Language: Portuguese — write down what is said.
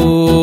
Oh.